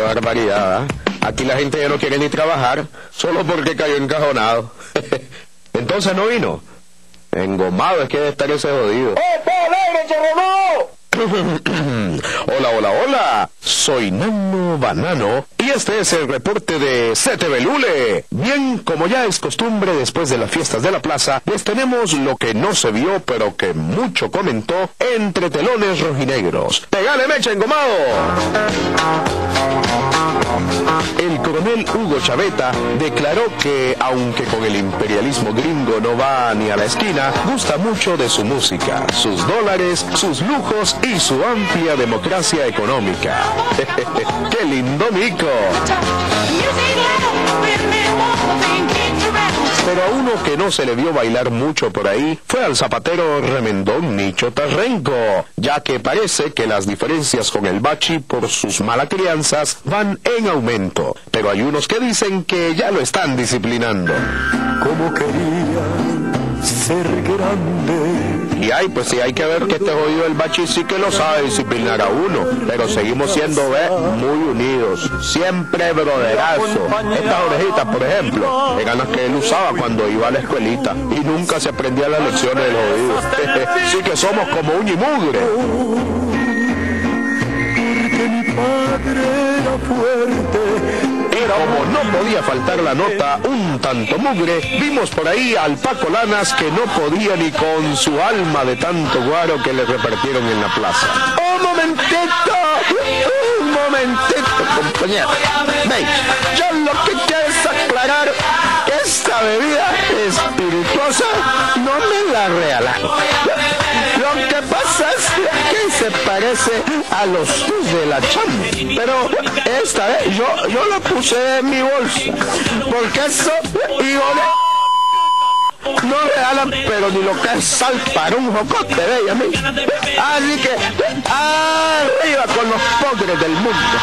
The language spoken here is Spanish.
barbaridad. ¿ah? Aquí la gente ya no quiere ni trabajar, solo porque cayó encajonado. Entonces no vino. Engomado es que debe estar ese jodido. hola, hola, hola. Soy Nano Banano y este es el reporte de CTV Lule. Bien, como ya es costumbre después de las fiestas de la plaza, les tenemos lo que no se vio pero que mucho comentó entre telones rojinegros. ¡Pegale mecha, engomado! El coronel Hugo Chaveta declaró que, aunque con el imperialismo gringo no va ni a la esquina, gusta mucho de su música, sus dólares, sus lujos y su amplia democracia económica. ¡Qué lindo mico! Uno que no se le vio bailar mucho por ahí fue al zapatero remendón Nicho Tarrenco, ya que parece que las diferencias con el bachi por sus malas crianzas van en aumento. Pero hay unos que dicen que ya lo están disciplinando. Como quería ser grande. Y hay, pues sí, hay que ver que este jodido el bachi sí que lo sabe disciplinar a uno, pero seguimos siendo ¿ve? muy unidos, siempre broderazo. Estas orejitas, por ejemplo, eran las que él usaba cuando iba a la escuelita y nunca se aprendía las lecciones del jodido. sí que somos como un y mugre. Porque mi padre era fuerte. Pero como no podía faltar la nota un tanto mugre, vimos por ahí al Paco Lanas que no podía ni con su alma de tanto guaro que le repartieron en la plaza. ¡Un momentito! ¡Un momentito, compañero! Veis, yo lo que quiero es aclarar que esta bebida no me la regalaron. Lo que pasa es que se parece a los de la chamba. Pero esta vez yo, yo lo puse en mi bolsa. Porque eso, de... No regalan, pero ni lo que es sal para un jocote, ve a mí. Así que, arriba con los pobres del mundo.